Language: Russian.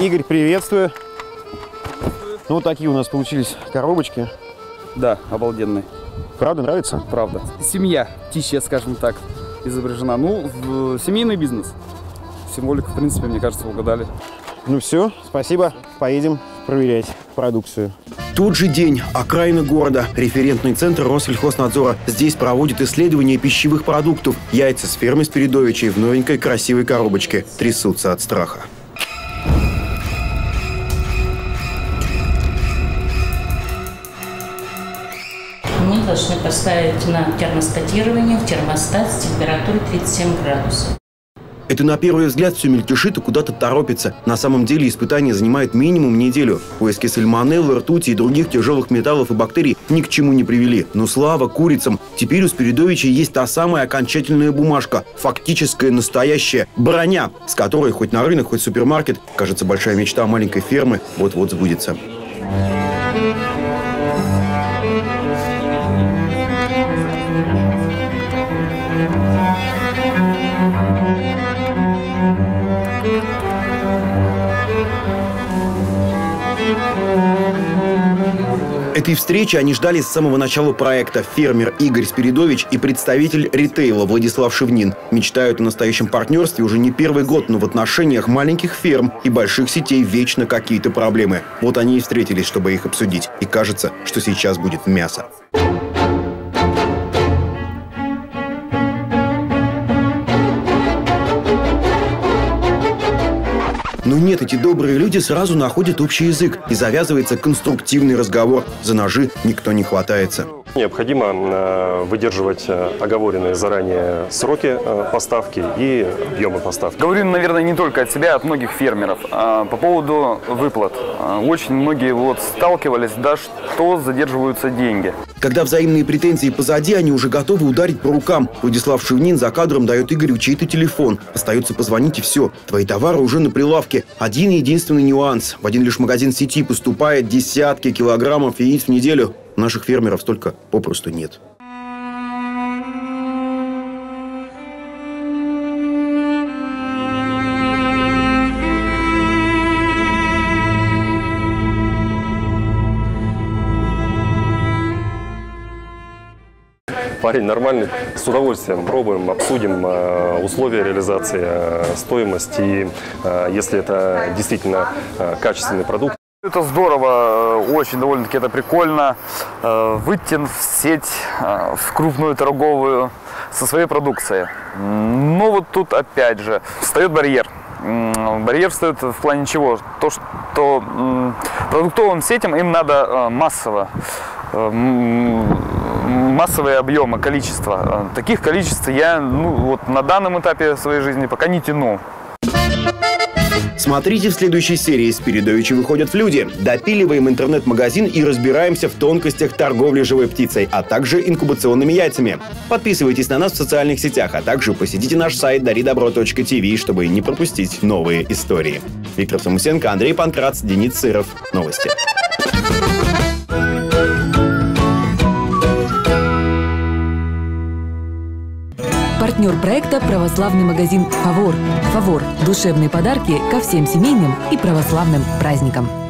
Игорь, приветствую. Ну, вот такие у нас получились коробочки. Да, обалденный. Правда, нравится? Правда. Семья, птичья, скажем так, изображена. Ну, в семейный бизнес. Символику, в принципе, мне кажется, угадали. Ну все, спасибо. Поедем проверять продукцию. Тот же день. Окраина города. Референтный центр Россельхознадзора. Здесь проводят исследования пищевых продуктов. Яйца с фермы Спиридовичей в новенькой красивой коробочке. Трясутся от страха. Должны поставить на термостатирование в термостат с температурой 37 градусов. Это на первый взгляд все мельтешит и куда-то торопится. На самом деле испытания занимают минимум неделю. Поиски сальмонеллы, ртути и других тяжелых металлов и бактерий ни к чему не привели. Но слава курицам! Теперь у Спиридовича есть та самая окончательная бумажка. Фактическая, настоящая броня, с которой хоть на рынок, хоть супермаркет, кажется, большая мечта маленькой фермы вот-вот сбудется. Этой встречи они ждали с самого начала проекта. Фермер Игорь Спиридович и представитель ритейла Владислав Шевнин мечтают о настоящем партнерстве уже не первый год, но в отношениях маленьких ферм и больших сетей вечно какие-то проблемы. Вот они и встретились, чтобы их обсудить. И кажется, что сейчас будет мясо. Нет, эти добрые люди сразу находят общий язык и завязывается конструктивный разговор. За ножи никто не хватается. Необходимо э, выдерживать э, оговоренные заранее сроки э, поставки и объемы поставки. Говорю, наверное, не только от себя, а от многих фермеров. А, По поводу выплат. А, Очень многие вот сталкивались, да, что задерживаются деньги. Когда взаимные претензии позади, они уже готовы ударить по рукам. Владислав Шевнин за кадром дает Игорю чей-то телефон. Остается позвонить и все. Твои товары уже на прилавке. Один единственный нюанс. В один лишь магазин сети поступает десятки килограммов яиц в неделю. Наших фермеров столько попросту нет. Парень нормальный, с удовольствием пробуем, обсудим э, условия реализации, э, стоимость и э, если это действительно качественный продукт, Это здорово, э, очень довольно-таки это прикольно. э, Выйти в сеть, э, в крупную торговую со своей продукцией. Но вот тут опять же встает барьер. Барьер встает в плане чего? То, что продуктовым сетям им надо массово массовые объемы, количество. Таких количеств я ну, вот на данном этапе своей жизни пока не тяну. Смотрите в следующей серии «Спиридовичи выходят в люди». Допиливаем интернет-магазин и разбираемся в тонкостях торговли живой птицей, а также инкубационными яйцами. Подписывайтесь на нас в социальных сетях, а также посетите наш сайт даридобро.тв, чтобы не пропустить новые истории. Виктор Самусенко, Андрей Панкрац, Денис Сыров. Новости. Партнер проекта – православный магазин «Фавор». «Фавор» – душевные подарки ко всем семейным и православным праздникам.